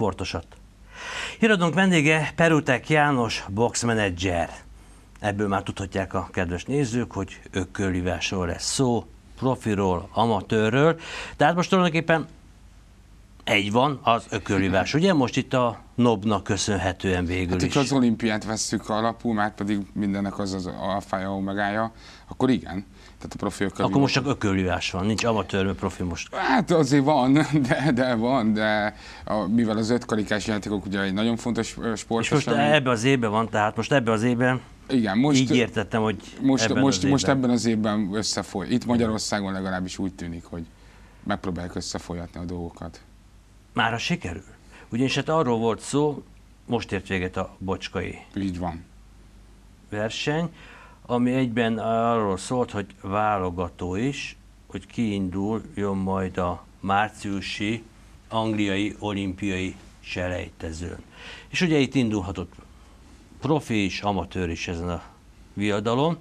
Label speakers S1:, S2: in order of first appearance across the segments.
S1: sportosat. Híradónk vendége Perutek János, boxmenedzser. Ebből már tudhatják a kedves nézők, hogy ökölívásról lesz szó, profiról, amatőrről. Tehát most tulajdonképpen egy van, az ökölívás. Ugye most itt a Nobnak köszönhetően végül hát, is.
S2: az olimpiát vesszük alapul, már pedig mindennek az az alfája, omegája, akkor igen. Tehát a profi
S1: ökölívás. Akkor most csak ökölívás van, nincs amatőr, profi most.
S2: Hát azért van, de, de van, de a, mivel az ötkarikás játékok ugye egy nagyon fontos sport.
S1: És most ebben az évben van, tehát most ebben az évben igen, most, így értettem, hogy
S2: most,
S1: ebben
S2: most,
S1: az
S2: most ebben az évben összefoly. Itt Magyarországon legalábbis úgy tűnik, hogy megpróbálják összefolyatni a dolgokat.
S1: Már a sikerül? Ugyanis hát arról volt szó, most ért véget a bocskai
S2: Így van.
S1: verseny, ami egyben arról szólt, hogy válogató is, hogy kiindul, jön majd a márciusi angliai olimpiai selejtezőn. És ugye itt indulhatott profi is, amatőr is ezen a viadalon.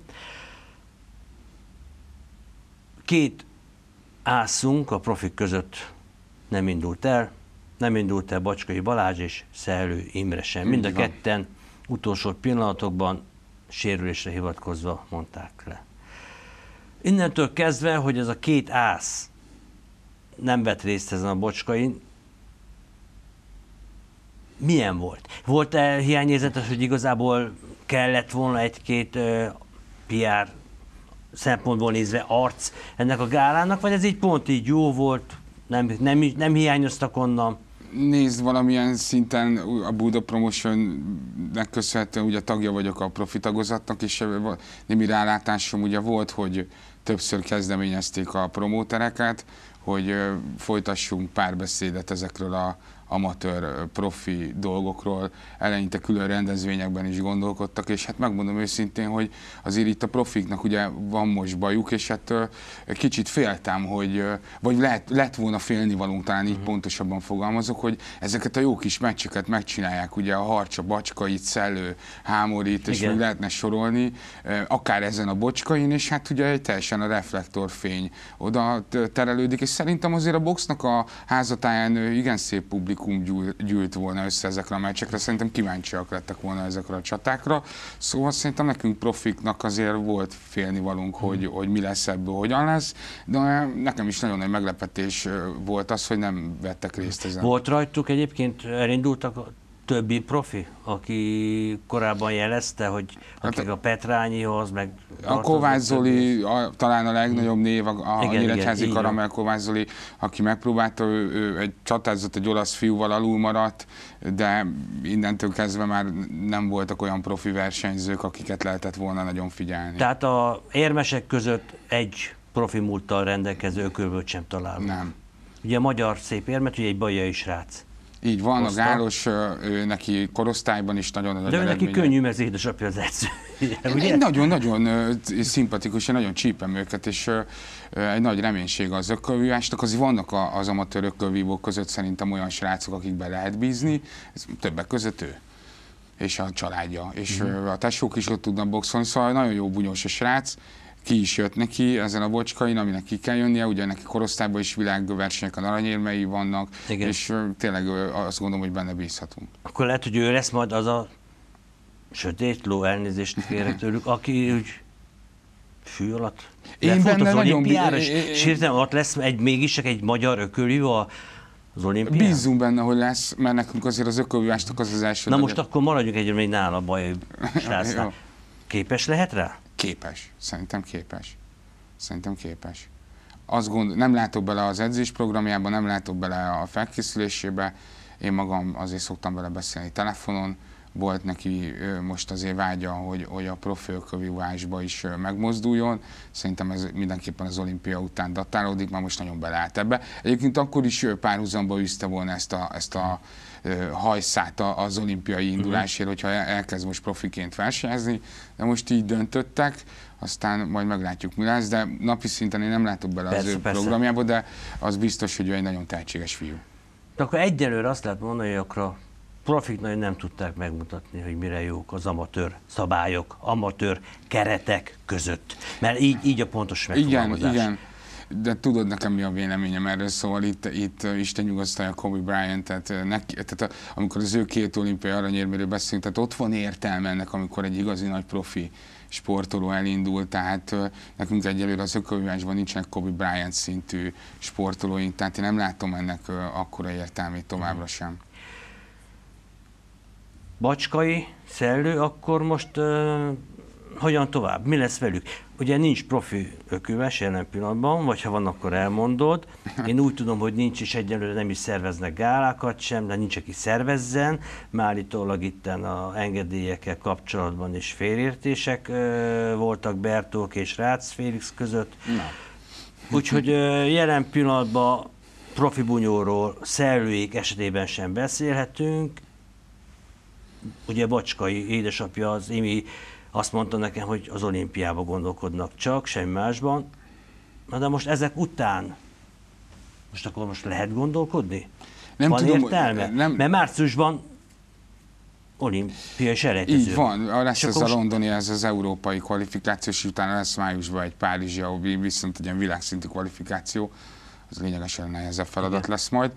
S1: Két ászunk a profik között nem indult el, nem indult el Bacskai Balázs és Szelő Imre sem. Mind a ketten utolsó pillanatokban sérülésre hivatkozva mondták le. Innentől kezdve, hogy ez a két ász nem vett részt ezen a bocskai, milyen volt? Volt-e hiányérzetes, hogy igazából kellett volna egy-két uh, PR szempontból nézve arc ennek a gálának, vagy ez így pont így jó volt, nem, nem, nem hiányoztak onnan?
S2: Nézd, valamilyen szinten a Buda Promotion-nek köszönhetően ugye tagja vagyok a profi tagozatnak, és némi rálátásom ugye volt, hogy többször kezdeményezték a promótereket, hogy folytassunk párbeszédet ezekről a, amatőr, profi dolgokról eleinte külön rendezvényekben is gondolkodtak, és hát megmondom őszintén, hogy azért itt a profiknak ugye van most bajuk, és hát kicsit féltem, hogy, vagy lehet, lett volna félnivalónk, talán így uh-huh. pontosabban fogalmazok, hogy ezeket a jó kis meccseket megcsinálják, ugye a Harcsa, Bacskait, Szellő, Hámorit, és még lehetne sorolni, akár ezen a Bocskain, és hát ugye teljesen a reflektorfény oda terelődik, és szerintem azért a boxnak a házatáján igen szép publikum publikum gyűlt volna össze ezekre a meccsekre, szerintem kíváncsiak lettek volna ezekre a csatákra. Szóval szerintem nekünk profiknak azért volt félnivalunk, hmm. hogy, hogy mi lesz ebből, hogyan lesz, de nekem is nagyon nagy meglepetés volt az, hogy nem vettek részt ezen.
S1: Volt rajtuk egyébként, elindultak többi profi, aki korábban jelezte, hogy hát akik a Petrányihoz, meg...
S2: A Kovács Zoli a, talán a legnagyobb név, a, a igen, Nyíregyházi Karamel Kovács Zoli, aki megpróbálta, ő, ő egy csatázott egy olasz fiúval alul maradt, de innentől kezdve már nem voltak olyan profi versenyzők, akiket lehetett volna nagyon figyelni.
S1: Tehát a érmesek között egy profi múlttal rendelkező ökölböt sem találunk.
S2: Nem.
S1: Ugye a magyar szép érmet, ugye egy bajai srác.
S2: Így van, hozta. a Gálos, ő, neki korosztályban is nagyon nagy
S1: De ő neki könnyű, mert az édesapja az edző.
S2: Nagyon-nagyon szimpatikus, én nagyon csípem őket, és egy nagy reménység az ökölvívásnak. Azért vannak az amatőr ökölvívók között szerintem olyan srácok, akikbe lehet bízni, ez többek között ő és a családja. És mm. a tesók is ott tudnak boxolni, szóval nagyon jó bunyós a srác, ki is jött neki ezen a bocskain, aminek ki kell jönnie, ugye neki korosztályban is világversenyek, a aranyérmei vannak, Igen. és tényleg azt gondolom, hogy benne bízhatunk.
S1: Akkor lehet, hogy ő lesz majd az a sötét ló, elnézést kérek tőlük, aki úgy fű alatt
S2: én benne
S1: az nagyon és hirtelen ott lesz egy, mégis csak egy magyar ökölű az olimpián?
S2: Bízunk benne, hogy lesz, mert nekünk azért az ökölvívásnak az az első.
S1: Na most akkor maradjunk egy még nála baj Képes lehet rá?
S2: Képes. Szerintem képes. Szerintem képes. Azt gond, nem látok bele az edzés programjába, nem látok bele a felkészülésébe. Én magam azért szoktam vele beszélni telefonon. Volt neki most azért vágya, hogy, hogy a profilkövívásba is megmozduljon. Szerintem ez mindenképpen az olimpia után datálódik, már most nagyon beleállt ebbe. Egyébként akkor is párhuzamba üzte volna ezt a, ezt a hajszát az olimpiai mhm. indulásért, hogyha elkezd most profiként versenyezni, de most így döntöttek, aztán majd meglátjuk, mi lesz, de napi szinten én nem látok bele persze, az ő persze. programjába, de az biztos, hogy ő egy nagyon tehetséges fiú.
S1: De akkor egyelőre azt lehet mondani, hogy akkor a profik nagyon nem tudták megmutatni, hogy mire jók az amatőr szabályok, amatőr keretek között. Mert így, így a pontos megfogalmazás.
S2: Igen, igen. De tudod nekem mi a véleményem erről, szóval itt, itt Isten nyugasztalja Kobe Bryant, tehát, neki, tehát amikor az ő két olimpiai aranyérméről beszélünk, tehát ott van értelme ennek, amikor egy igazi nagy profi sportoló elindul, tehát nekünk egyelőre az ökölvívásban nincsenek Kobe Bryant szintű sportolóink, tehát én nem látom ennek akkora értelmét továbbra sem.
S1: Bacskai, Szellő, akkor most uh, hogyan tovább? Mi lesz velük? Ugye nincs profi ökőves jelen pillanatban, vagy ha van, akkor elmondod. Én úgy tudom, hogy nincs is egyelőre, nem is szerveznek gálákat sem, de nincs, aki szervezzen. Már állítólag itt a engedélyekkel kapcsolatban is félértések voltak Bertók és Rácz Félix között. Na. Úgyhogy jelen pillanatban profi bunyóról, szellőik esetében sem beszélhetünk, ugye Bacskai édesapja, az Imi azt mondta nekem, hogy az olimpiába gondolkodnak csak, semmi másban. Na de most ezek után, most akkor most lehet gondolkodni? Nem van tudom, értelme? Nem... Mert márciusban olimpiai selejtező.
S2: Így van, lesz ez most... a londoni, ez az európai kvalifikáció, és utána lesz májusban egy Párizsi, ahol viszont egy ilyen világszintű kvalifikáció, az lényegesen nehezebb feladat Igen. lesz majd.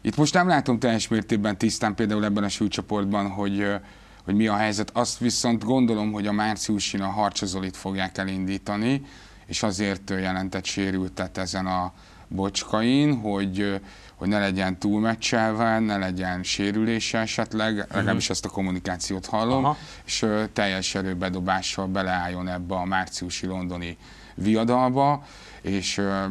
S2: Itt most nem látom teljes mértékben tisztán például ebben a súlycsoportban, hogy, hogy mi a helyzet. Azt viszont gondolom, hogy a márciusin a Harcsazolit fogják elindítani, és azért jelentett sérültet ezen a bocskain, hogy, hogy ne legyen túlmeccselve, ne legyen sérülése esetleg, uh-huh. legalábbis ezt a kommunikációt hallom, Aha. és teljes erőbedobással beleálljon ebbe a márciusi londoni viadalba, és uh,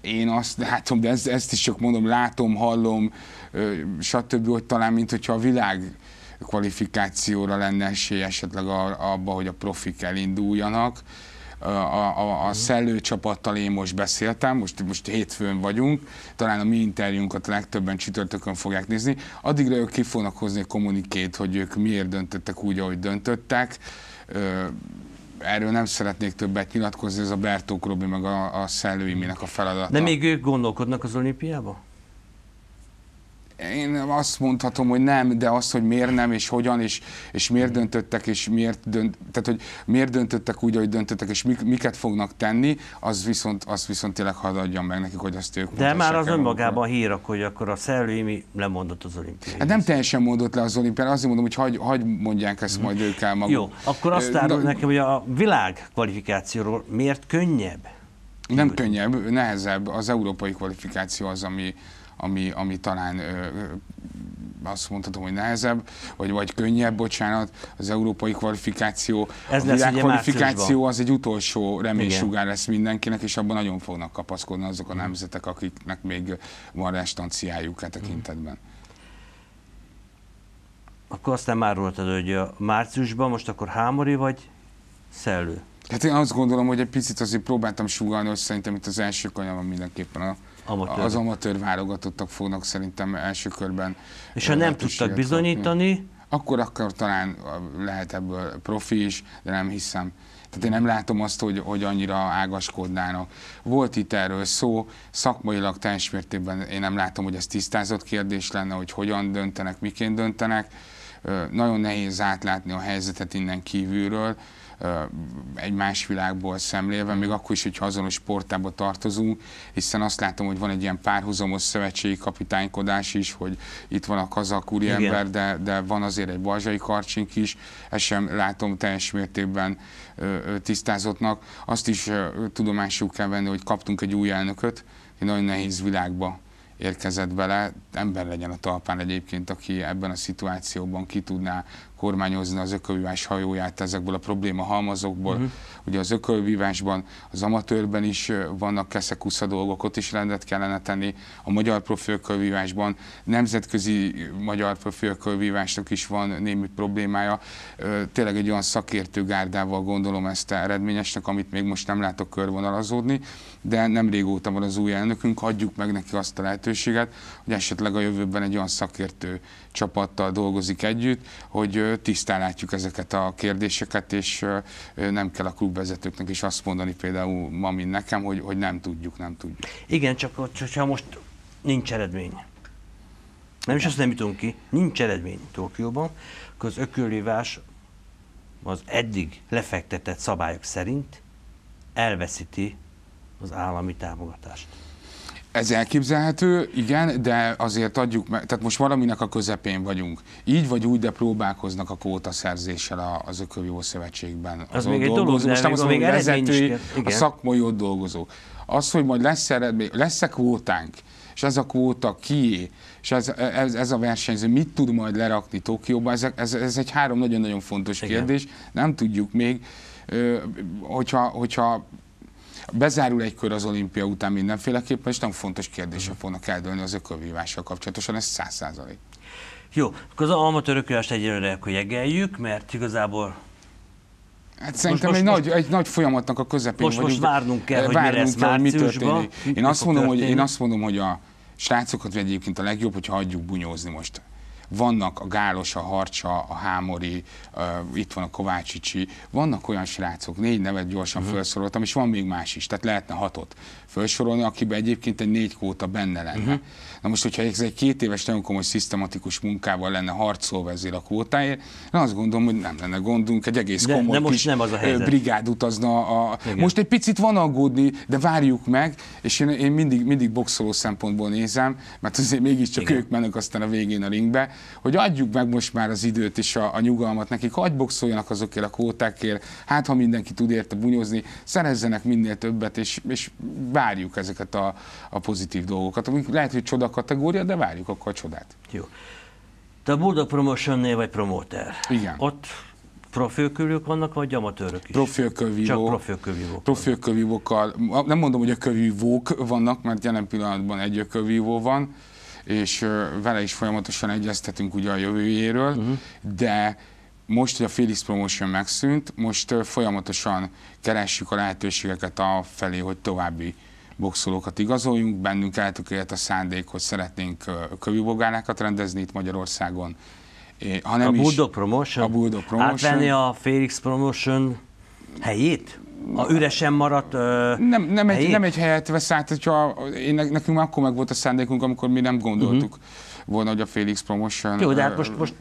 S2: én azt látom, de ezt, ezt is csak mondom, látom, hallom, uh, stb., hogy talán, mint hogyha a világ kvalifikációra lenne esély esetleg abba, hogy a profik elinduljanak. A, a, a szellő csapattal én most beszéltem, most, most hétfőn vagyunk, talán a mi interjúnkat legtöbben csütörtökön fogják nézni. Addigra ők ki fognak hozni a kommunikét, hogy ők miért döntöttek úgy, ahogy döntöttek erről nem szeretnék többet nyilatkozni, ez a Bertók Robi meg a, a Szellőiminek a feladata.
S1: De még ők gondolkodnak az olimpiába?
S2: Én azt mondhatom, hogy nem, de az, hogy miért nem, és hogyan, és, és miért döntöttek, és miért, dönt, tehát, hogy miért döntöttek úgy, ahogy döntöttek, és mik, miket fognak tenni, az viszont, az viszont tényleg hadd adjam meg nekik, hogy azt ők
S1: De már az önmagában hírok, hogy akkor a Szellőimi lemondott az olimpiára.
S2: Hát nem teljesen mondott le az olimpiára, azért mondom, hogy hagy, hagy mondják ezt majd ők el maguk.
S1: Jó, akkor azt árul nekem, hogy a világ kvalifikációról miért könnyebb?
S2: Nem könnyebb, nehezebb. Az európai kvalifikáció az, ami, ami, ami talán ö, azt mondhatom, hogy nehezebb, vagy, vagy könnyebb, bocsánat, az európai kvalifikáció. Ez a kvalifikáció az egy utolsó reménysugár lesz mindenkinek, és abban nagyon fognak kapaszkodni azok a nemzetek, akiknek még van restanciájuk e tekintetben.
S1: Akkor aztán már volt az, hogy a márciusban most akkor Hámori vagy Szellő?
S2: Hát én azt gondolom, hogy egy picit azért próbáltam sugalni, hogy szerintem itt az első kanyarban mindenképpen a amatőr. az amatőr válogatottak fognak szerintem első körben.
S1: És ha nem tudtak bizonyítani? Kapni,
S2: akkor, akkor talán lehet ebből profi is, de nem hiszem. Tehát én nem látom azt, hogy, hogy annyira ágaskodnának. Volt itt erről szó, szakmailag teljes mértékben én nem látom, hogy ez tisztázott kérdés lenne, hogy hogyan döntenek, miként döntenek. Nagyon nehéz átlátni a helyzetet innen kívülről egy más világból szemlélve, még akkor is, hogyha azonos sportába tartozunk, hiszen azt látom, hogy van egy ilyen párhuzamos szövetségi kapitánykodás is, hogy itt van a kazak úriember, de, de van azért egy balzsai karcsink is, ezt sem látom teljes mértékben tisztázottnak. Azt is tudomásul kell venni, hogy kaptunk egy új elnököt, egy nagyon nehéz világba érkezett bele, ember legyen a talpán egyébként, aki ebben a szituációban ki tudná kormányozni az ökölvívás hajóját ezekből a probléma halmazokból. Uh-huh. Ugye az ökölvívásban, az amatőrben is vannak keszekusza dolgok, ott is rendet kellene tenni. A magyar profi ökölvívásban, nemzetközi magyar profi ökölvívásnak is van némi problémája. Tényleg egy olyan szakértő gárdával gondolom ezt eredményesnek, amit még most nem látok körvonalazódni, de nem régóta van az új elnökünk, adjuk meg neki azt a lehetőséget, hogy esetleg a jövőben egy olyan szakértő csapattal dolgozik együtt, hogy tisztán látjuk ezeket a kérdéseket, és nem kell a klubvezetőknek is azt mondani például ma, mint nekem, hogy, hogy nem tudjuk, nem tudjuk.
S1: Igen, csak hogyha most nincs eredmény. Nem is azt nem jutunk ki, nincs eredmény Tokióban, akkor az ökölívás az eddig lefektetett szabályok szerint elveszíti az állami támogatást.
S2: Ez elképzelhető, igen, de azért adjuk meg, tehát most valaminek a közepén vagyunk. Így vagy úgy, de próbálkoznak a kvóta szerzéssel az Ökövívó Szövetségben.
S1: Az, az még egy dolog, most nem még vezetői,
S2: a szakmai ott dolgozók. Az, hogy majd lesz eredmény, lesz-e kvótánk, és ez a kvóta kié, és ez, ez, ez a versenyző mit tud majd lerakni Tokióba, ez, ez, ez egy három nagyon-nagyon fontos Igen. kérdés, nem tudjuk még, hogyha, hogyha bezárul egy kör az olimpia után mindenféleképpen, és nagyon fontos kérdések fognak eldőlni az ökölvívással kapcsolatosan, ez száz százalék.
S1: Jó, akkor az amatőrökölást egyelőre jegeljük, mert igazából
S2: Hát szerintem most, egy, most, nagy, egy nagy folyamatnak a közepén
S1: most, vagyunk. Most várnunk kell, hogy várnunk mi lesz kell, mi történik.
S2: Én azt, mondom, hogy, én azt mondom, hogy a srácokat egyébként a legjobb, hogyha hagyjuk bunyózni most vannak a Gálos, a Harcsa, a Hámori, uh, itt van a Kovácsicsi, vannak olyan srácok, négy nevet gyorsan uh-huh. felsoroltam, és van még más is, tehát lehetne hatot felsorolni, akiben egyébként egy négy kóta benne lenne. Uh-huh. Na most, hogyha ez egy két éves nagyon komoly, szisztematikus munkával lenne harcolva ezért a kvótáért, én azt gondolom, hogy nem lenne gondunk, egy egész de, komoly de most nem az a helyzet. brigád utazna. A... Most egy picit van aggódni, de várjuk meg, és én, én mindig, mindig boxoló szempontból nézem, mert azért mégiscsak Igen. ők mennek aztán a végén a ringbe, hogy adjuk meg most már az időt és a, a nyugalmat nekik, hagyj boxoljanak azokért a kvótákért, hát ha mindenki tud érte bunyozni, szerezzenek minél többet, és, és várjuk ezeket a, a pozitív dolgokat. Amik lehet, hogy csoda kategória, de várjuk akkor a csodát.
S1: Jó. Te a Bulldog Promotion-nél vagy promóter.
S2: Igen.
S1: Ott profilkövívók vannak, vagy amatőrök is?
S2: Profilkövívók.
S1: Csak profilkövívók.
S2: Profilkövívókkal. Nem mondom, hogy a kövívók vannak, mert jelen pillanatban egy kövívó van, és vele is folyamatosan egyeztetünk ugye a jövőjéről, uh-huh. de most, hogy a Felix Promotion megszűnt, most folyamatosan keressük a lehetőségeket a felé, hogy további boxolókat igazoljunk. Bennünk eltökélt a szándék, hogy szeretnénk kövűbogálákat rendezni itt Magyarországon.
S1: Ha nem a Bulldog is, Promotion?
S2: A Bulldog Promotion.
S1: Átvenni a Felix Promotion helyét? A üresen maradt
S2: nem, nem, egy, nem egy helyet vesz át, hogyha én, nekünk akkor meg volt a szándékunk, amikor mi nem gondoltuk. Uh-huh volna, hogy a Felix Promotion...
S1: Jó, de hát most, most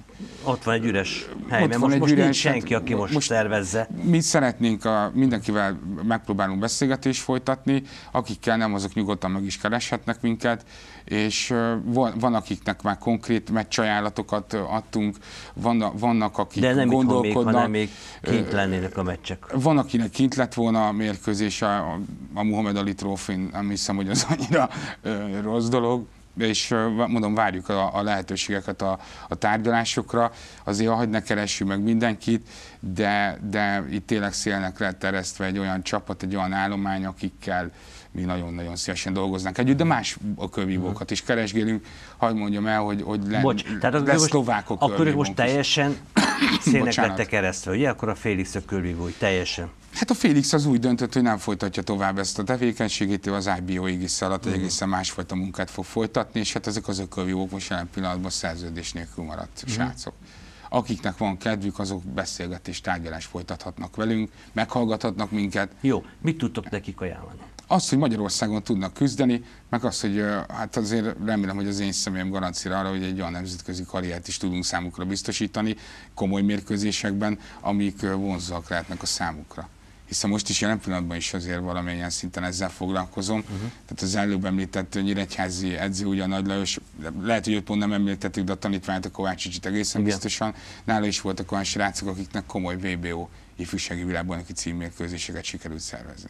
S1: ott van egy üres hely, mert most, most üres, nincs senki, aki most, most szervezze.
S2: Mi szeretnénk, a, mindenkivel megpróbálunk beszélgetést folytatni, akikkel nem, azok nyugodtan meg is kereshetnek minket, és van, van akiknek már konkrét meccsajánlatokat adtunk, van, vannak, akik
S1: De nem
S2: gondolkodnak.
S1: Még, hanem még kint lennének a meccsek.
S2: Van, akinek kint lett volna a mérkőzés, a, a Muhammad Ali trófin, nem hiszem, hogy az annyira ö, rossz dolog, és mondom, várjuk a, a lehetőségeket a, a tárgyalásokra. Azért, hogy ne keressük meg mindenkit, de, de itt tényleg szélnek lehet teresztve egy olyan csapat, egy olyan állomány, akikkel mi nagyon-nagyon szívesen dolgoznánk együtt, de más a kövívókat is keresgélünk. Hadd mondjam el, hogy, hogy le, Bocs, tehát lesz most, szlovákok
S1: Akkor ők most teljesen szélnek lettek keresztve, ugye? Akkor a Félix a kövívói teljesen.
S2: Hát a Félix az úgy döntött, hogy nem folytatja tovább ezt a tevékenységét, ő az IBO égisz alatt egy egészen másfajta munkát fog folytatni, és hát ezek az ökölvívók most jelen pillanatban szerződés nélkül maradt uh-huh. srácok. Akiknek van kedvük, azok beszélgetés, tárgyalást folytathatnak velünk, meghallgathatnak minket.
S1: Jó, mit tudtok nekik ajánlani?
S2: Az, hogy Magyarországon tudnak küzdeni, meg az, hogy hát azért remélem, hogy az én személyem garancia arra, hogy egy olyan nemzetközi karriert is tudunk számukra biztosítani komoly mérkőzésekben, amik vonzóak lehetnek a számukra hiszen most is jelen pillanatban is azért valamilyen szinten ezzel foglalkozom. Uh-huh. Tehát az előbb említett Nyíregyházi edző, ugye a Nagy Lajos, lehet, hogy őt pont nem említettük, de a tanítványt a Kovácsicsit egészen Igen. biztosan. Nála is voltak olyan srácok, akiknek komoly VBO ifjúsági világbajnoki címmérkőzéseket sikerült szervezni.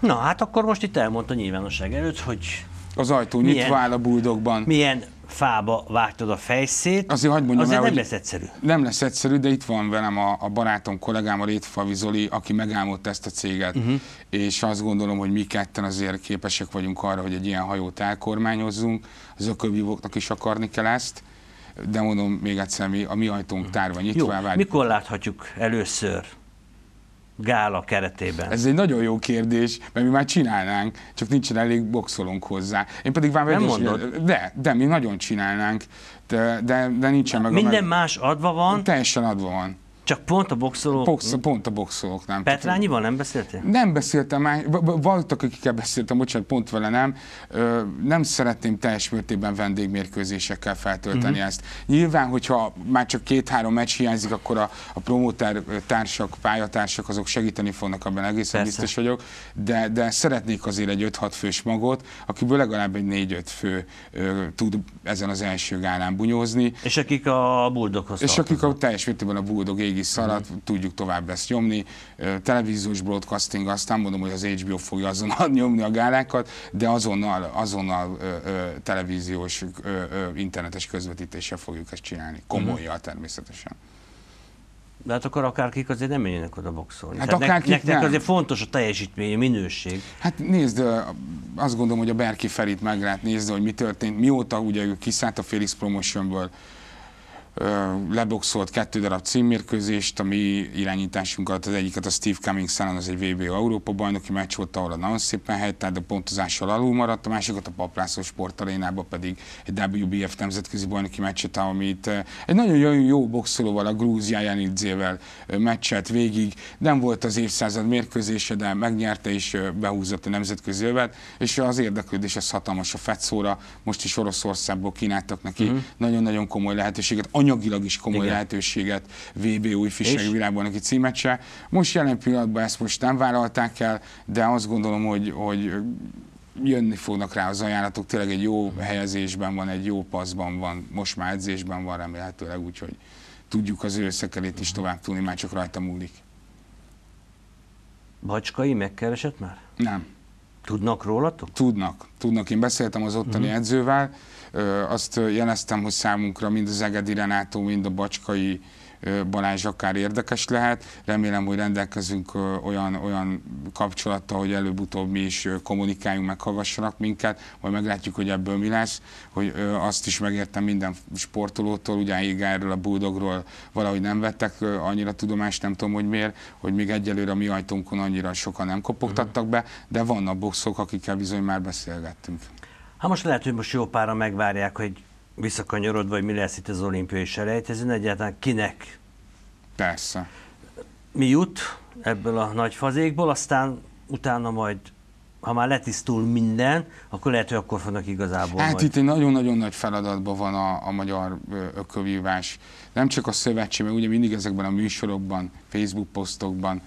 S1: Na, hát akkor most itt elmondta nyilvánosság előtt, hogy
S2: az ajtó milyen, nyitva áll a buldogban.
S1: Milyen fába vágtad a fejszét,
S2: azért, hagyd mondjam
S1: azért
S2: el,
S1: nem lesz egyszerű.
S2: Nem lesz egyszerű, de itt van velem a, a barátom, kollégám, a Rétfavi Zoli, aki megálmodta ezt a céget, uh-huh. és azt gondolom, hogy mi ketten azért képesek vagyunk arra, hogy egy ilyen hajót elkormányozzunk, az ökölvívóknak is akarni kell ezt, de mondom még egyszer, mi, a mi ajtónk tárva nyitva.
S1: Jó, mikor láthatjuk először gála keretében?
S2: Ez egy nagyon jó kérdés, mert mi már csinálnánk, csak nincsen elég boxolónk hozzá. Én pedig már
S1: Nem mondod?
S2: De, de mi nagyon csinálnánk, de, de, de nincsen meg
S1: Minden
S2: a
S1: meg... más adva van?
S2: Teljesen adva van.
S1: Csak pont a boxolók...
S2: Box, pont a boxolók nem.
S1: Petrányival nem beszéltél?
S2: Nem beszéltem voltak, akikkel beszéltem, bocsánat, pont vele nem. Nem szeretném teljes mértékben vendégmérkőzésekkel feltölteni uh-huh. ezt. Nyilván, hogyha már csak két-három meccs hiányzik, akkor a, a promóter társak, pályatársak azok segíteni fognak, abban egészen Persze. biztos vagyok, de, de szeretnék azért egy 5-6 fős magot, akiből legalább egy 4-5 fő ö, tud ezen az első gálán bunyózni.
S1: És akik a buldoghoz
S2: És akik a teljes mértékben a buldog égisz alatt mm. tudjuk tovább ezt nyomni. Televíziós broadcasting, aztán mondom, hogy az HBO fogja azonnal nyomni a gálákat, de azonnal, azonnal ö, ö, televíziós, ö, ö, internetes közvetítéssel fogjuk ezt csinálni. Komolyjal mm. természetesen.
S1: De hát akkor akárkik azért nem menjenek oda boxolni. Hát akár nek, nektek nem. azért fontos a teljesítmény, a minőség.
S2: Hát nézd, azt gondolom, hogy a Berki Ferit meg lehet nézni, hogy mi történt. Mióta ugye ő kiszállt a Felix Promotionből, leboxolt kettő darab címmérkőzést, a mi irányításunk alatt az egyiket a Steve Cummings ellen, az egy VB Európa bajnoki meccs volt, ahol nagyon szépen helytált, de pontozással alul maradt, a másikat a Paplászó sportarénában pedig egy WBF nemzetközi bajnoki meccset, amit egy nagyon jó, jó boxolóval, a Grúzia Janidzével meccset végig, nem volt az évszázad mérkőzése, de megnyerte és behúzott a nemzetközi övet, és az érdeklődés az hatalmas a Fetszóra, most is Oroszországból kínáltak neki uh-huh. nagyon-nagyon komoly lehetőséget, anyagilag is komoly Igen. lehetőséget VB új ifjúsági világbajnoki címet se. Most jelen pillanatban ezt most nem vállalták el, de azt gondolom, hogy, hogy jönni fognak rá az ajánlatok, tényleg egy jó helyezésben van, egy jó paszban van, most már edzésben van remélhetőleg, úgyhogy tudjuk az ő összekelét is tovább tudni, már csak rajta múlik.
S1: Bacskai megkeresett már?
S2: Nem.
S1: Tudnak rólatok?
S2: Tudnak, tudnak. Én beszéltem az ottani uh-huh. edzővel, azt jeleztem, hogy számunkra mind az Egedi Renátó, mind a Bacskai Balázs akár érdekes lehet. Remélem, hogy rendelkezünk olyan, olyan kapcsolattal, hogy előbb-utóbb mi is kommunikáljunk, meghallgassanak minket, majd meglátjuk, hogy ebből mi lesz. Hogy azt is megértem minden sportolótól, ugye erről a Bulldogról valahogy nem vettek annyira tudomást, nem tudom, hogy miért, hogy még egyelőre a mi ajtónkon annyira sokan nem kopogtattak be, de vannak boxok, akikkel bizony már beszélgettünk.
S1: Hát most lehet, hogy most jó pára megvárják, hogy visszakanyarodva, hogy mi lesz itt az olimpiai selejtezőn, egyáltalán kinek?
S2: Persze.
S1: Mi jut ebből a nagy fazékból, aztán utána majd ha már letisztul minden, akkor lehet, hogy akkor fognak igazából
S2: Hát
S1: majd...
S2: itt egy nagyon-nagyon nagy feladatban van a, a magyar ökövívás. Nem csak a szövetség, mert ugye mindig ezekben a műsorokban, Facebook posztokban,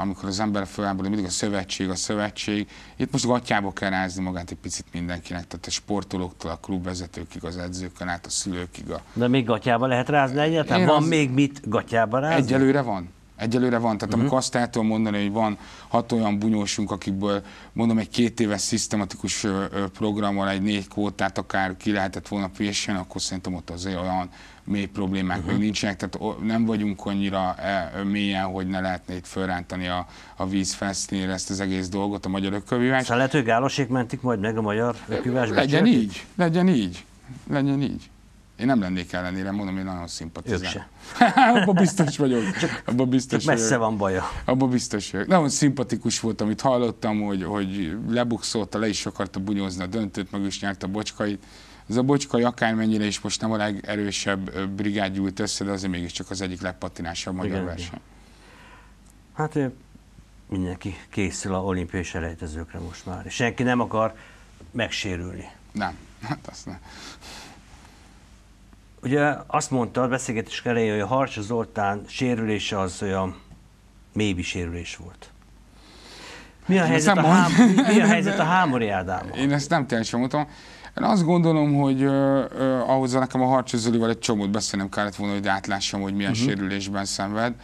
S2: amikor az ember fölállból, mindig a szövetség, a szövetség. Itt most gatyába kell rázni magát egy picit mindenkinek, tehát a sportolóktól, a klubvezetőkig, az edzőkön át, a szülőkig. A...
S1: De még gatyába lehet rázni egyáltalán? Én van az... még mit gatyába rázni?
S2: Egyelőre van. Egyelőre van. Tehát uh-huh. amikor azt el tudom mondani, hogy van hat olyan bunyósunk, akikből mondom egy két éves szisztematikus programmal egy négy kvótát akár ki lehetett volna pésen, akkor szerintem ott azért olyan mély problémák uh-huh. még nincsenek, tehát nem vagyunk annyira e, mélyen, hogy ne lehetne itt fölrántani a, a víz felszínére ezt az egész dolgot, a magyar ökölvívás.
S1: Szóval lehet, hogy gálosék mentik majd meg a magyar ökölvívás
S2: Legyen így, legyen így, legyen így. Én nem lennék ellenére, mondom, én nagyon szimpatizálom. Abban biztos vagyok. Csak,
S1: Abba biztos csak messze vagyok. van baja.
S2: Abban biztos vagyok. Nagyon szimpatikus volt, amit hallottam, hogy, hogy lebukszolta, le is akarta bunyozni a döntőt, meg is nyert a bocskait. Ez a bocskai akármennyire is most nem a legerősebb brigád gyűlt össze, de azért mégiscsak az egyik legpatinásabb magyar Igen, verseny.
S1: Hát mindenki készül a olimpiai selejtezőkre most már, senki nem akar megsérülni.
S2: Nem, hát azt nem.
S1: Ugye azt mondta a beszélgetés elején, hogy a Harcsa Zoltán sérülése az olyan mély sérülés volt. Mi a, helyzet a, hám, mi a helyzet a Hámori Ádámmal?
S2: Én ezt nem teljesen mondtam. Én azt gondolom, hogy uh, uh, ahhoz nekem a harcsözőlivel egy csomót beszélnem kellett volna, hogy átlássam, hogy milyen uh-huh. sérülésben szenved.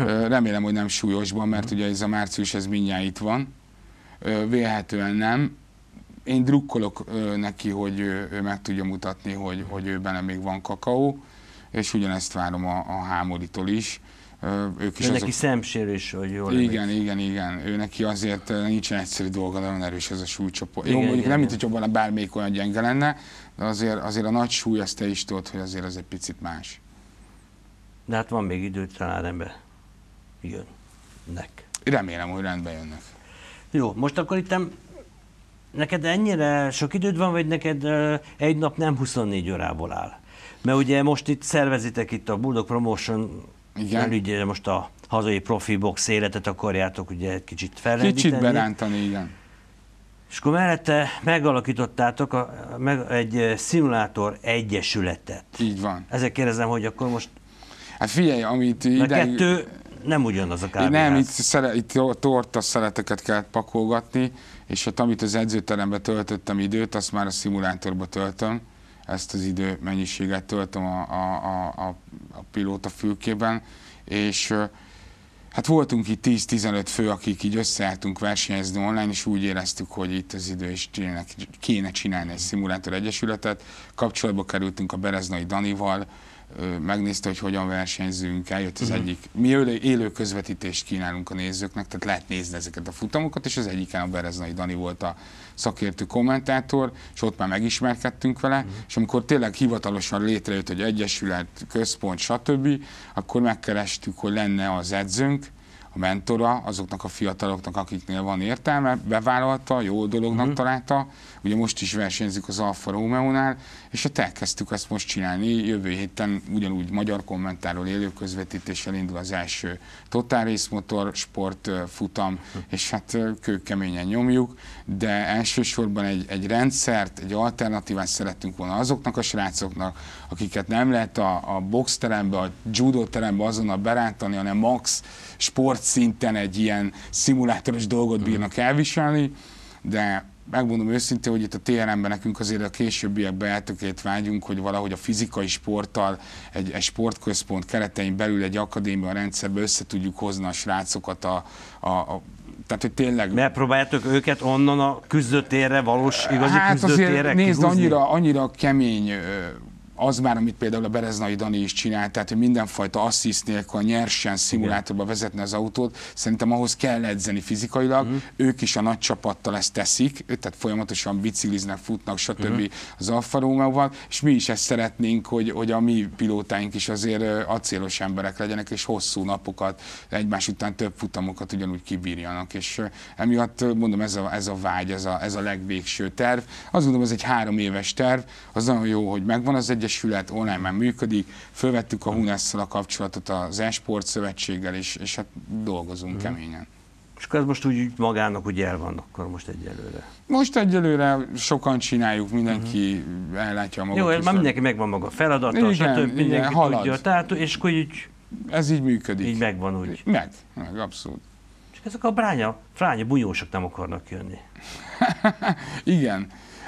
S2: Uh, remélem, hogy nem súlyosban, mert uh-huh. ugye ez a március, ez mindjárt itt van. Uh, vélhetően nem. Én drukkolok neki, hogy ő, meg tudja mutatni, hogy, hogy ő benne még van kakaó, és ugyanezt várom a, a Hámoritól is.
S1: Ők is ő azok... neki szemsérés, hogy jól
S2: Igen, emlék. igen, igen. Ő neki azért nincsen egyszerű dolga, nagyon erős ez a súlycsoport. Jó, mondjuk igen, nem, mint hogy volna bármelyik olyan gyenge lenne, de azért, azért a nagy súly, azt te is tudod, hogy azért az egy picit más.
S1: De hát van még idő, talán ember jönnek.
S2: Remélem, hogy rendben jönnek.
S1: Jó, most akkor itt neked ennyire sok időd van, vagy neked egy nap nem 24 órából áll? Mert ugye most itt szervezitek itt a Bulldog Promotion
S2: Igen.
S1: Ugye most a hazai profi box életet akarjátok ugye egy kicsit fellendíteni.
S2: Kicsit berántani, igen.
S1: És akkor mellette megalakítottátok a, meg egy szimulátor egyesületet.
S2: Így van.
S1: Ezek kérdezem, hogy akkor most
S2: Hát figyelj, amit
S1: a
S2: ide...
S1: kettő nem ugyanaz a kávéház.
S2: Nem, itt, szere, itt torta szeleteket kellett pakolgatni, és hát amit az edzőteremben töltöttem időt, azt már a szimulátorba töltöm. Ezt az idő mennyiséget töltöm a, a, a, a, a pilóta fülkében, és hát voltunk itt 10-15 fő, akik így összeálltunk versenyezni online, és úgy éreztük, hogy itt az idő, és tényleg kéne csinálni egy szimulátor egyesületet. Kapcsolatba kerültünk a Bereznai Danival, megnézte, hogy hogyan versenyzünk, eljött az egyik. Mi élő, közvetítést kínálunk a nézőknek, tehát lehet nézni ezeket a futamokat, és az egyiken a Bereznai Dani volt a szakértő kommentátor, és ott már megismerkedtünk vele, és amikor tényleg hivatalosan létrejött, hogy egyesület, központ, stb., akkor megkerestük, hogy lenne az edzőnk, a mentora azoknak a fiataloknak, akiknél van értelme, bevállalta, jó dolognak uh-huh. találta. Ugye most is versenyzik az Alfa Romeo-nál, és hát elkezdtük ezt most csinálni. Jövő héten ugyanúgy magyar kommentáról élő közvetítéssel indul az első Total Race Motor sport futam, uh-huh. és hát kőkeményen nyomjuk, de elsősorban egy, egy rendszert, egy alternatívát szerettünk volna azoknak a srácoknak, akiket nem lehet a, a boxterembe, a judo terembe azonnal berántani, hanem max sportszinten egy ilyen szimulátoros dolgot bírnak elviselni, de megmondom őszintén, hogy itt a TRM-ben nekünk azért a későbbiekben eltökélt vágyunk, hogy valahogy a fizikai sporttal egy, egy sportközpont keretein belül egy akadémia rendszerbe össze tudjuk hozni a srácokat a, a, a tehát, hogy tényleg
S1: Megpróbáljátok őket onnan a küzdőtérre, valós, igazi
S2: hát
S1: küzdőtérre
S2: azért nézd,
S1: kihúzni?
S2: annyira, annyira kemény az már, amit például a Bereznai Dani is csinált, tehát hogy mindenfajta assziszt nélkül nyersen szimulátorba vezetni az autót, szerintem ahhoz kell edzeni fizikailag, uh-huh. ők is a nagy csapattal ezt teszik, tehát folyamatosan bicikliznek, futnak, stb. Uh-huh. az Alfa Romeo-val, és mi is ezt szeretnénk, hogy, hogy a mi pilótáink is azért acélos emberek legyenek, és hosszú napokat, egymás után több futamokat ugyanúgy kibírjanak, és emiatt mondom, ez a, ez a vágy, ez a, ez a legvégső terv. Azt gondolom, ez egy három éves terv, az nagyon jó, hogy megvan az Egyesület, online már működik, fölvettük a hunes a kapcsolatot az e-sport szövetséggel, és, és hát dolgozunk uh-huh. keményen.
S1: És akkor ez most úgy magának úgy el van, akkor most egyelőre.
S2: Most egyelőre sokan csináljuk, mindenki uh-huh. ellátja a maga
S1: Jó, már mindenki megvan maga feladata,
S2: Igen,
S1: stb.
S2: igen,
S1: Mindenki
S2: halad.
S1: tudja. Tehát, és akkor így,
S2: Ez így működik.
S1: így megvan úgy.
S2: Meg, meg, abszolút.
S1: És ezek a bránya, fránya bunyósok nem akarnak jönni.
S2: Igen.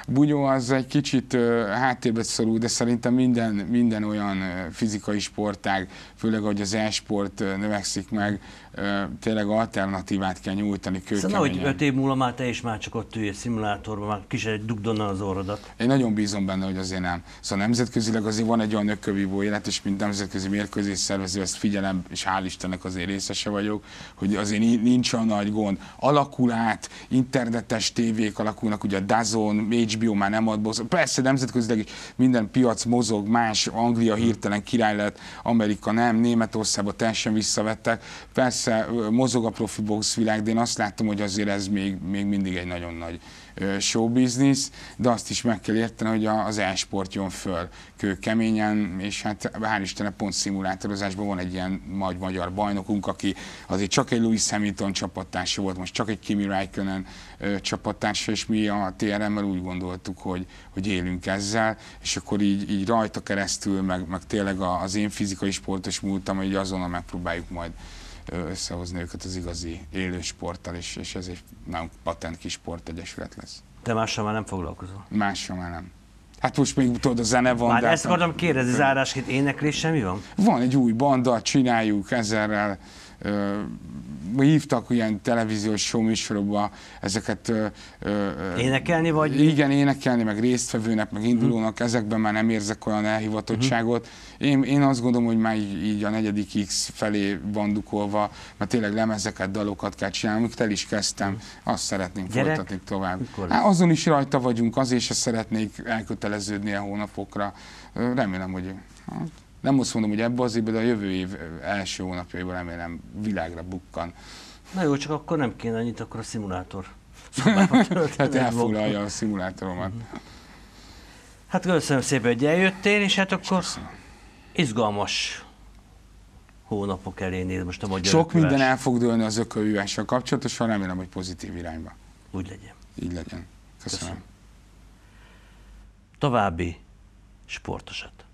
S2: Bunyó az egy kicsit háttérbe szorul, de szerintem minden, minden olyan fizikai sportág, főleg ahogy az e-sport növekszik meg, tényleg alternatívát kell nyújtani
S1: Szóval
S2: kőkeményen.
S1: öt év múlva már te is már csak ott ülj egy szimulátorban, már kis egy dugd onnan az orrodat.
S2: Én nagyon bízom benne, hogy azért nem. Szóval nemzetközileg azért van egy olyan ökövívó élet, és mint nemzetközi mérkőzés szervező ezt figyelem, és hál' Istennek azért részese vagyok, hogy azért ni- nincs olyan nagy gond. Alakul át, internetes tévék alakulnak, ugye a Dazon, HBO már nem ad bosz. Persze nemzetközileg is minden piac mozog, más, Anglia hirtelen király lett, Amerika nem, Németországban teljesen visszavettek. Persze mozog a profi box világ, de én azt látom, hogy azért ez még, még mindig egy nagyon nagy ö, show business, de azt is meg kell érteni, hogy az e-sport jön föl. Kőkeményen, és hát hál' Istennek pont szimulátorozásban van egy ilyen nagy magyar bajnokunk, aki azért csak egy Lewis Hamilton csapattársa volt, most csak egy Kimi Räikkönen csapattársa, és mi a TRM-mel úgy gondoltuk, hogy, hogy élünk ezzel, és akkor így, így rajta keresztül, meg, meg tényleg az én fizikai sportos múltam, hogy azonnal megpróbáljuk majd összehozni őket az igazi élő sporttal, és, és ez egy nagyon patent kis sportegyesület lesz.
S1: Te mással már nem foglalkozol.
S2: Mással már nem. Hát most még tudod, a zene van.
S1: Már
S2: de
S1: ezt
S2: hát-
S1: akartam kérdezni, zárásként éneklés semmi van?
S2: Van egy új banda, csináljuk ezerrel. Hívtak ilyen televíziós show műsorokba ezeket
S1: Énekelni vagy?
S2: Igen, énekelni, meg résztvevőnek, meg indulónak, ezekben már nem érzek olyan elhivatottságot. Én, én azt gondolom, hogy már így, így a negyedik X felé van dukolva, mert tényleg lemezeket, dalokat kell csinálni, amiket el is kezdtem, azt szeretném
S1: Gyerek?
S2: folytatni tovább.
S1: Mikor
S2: Hát, azon is rajta vagyunk, azért se szeretnék elköteleződni a hónapokra. Remélem, hogy hát, nem azt mondom, hogy ebbe az évben, de a jövő év első hónapjaiban remélem világra bukkan.
S1: Na jó, csak akkor nem kéne annyit, akkor a szimulátor.
S2: Tehát
S1: egy
S2: elfoglalja a szimulátoromat.
S1: Hát köszönöm szépen, hogy eljöttél, és hát akkor izgalmas hónapok elé néz most a magyar
S2: Sok minden
S1: ökölás.
S2: el fog dőlni az ökölvívással kapcsolatosan, remélem, hogy pozitív irányba.
S1: Úgy legyen.
S2: Így legyen. Köszönöm.
S1: Köszönöm. További sportosat.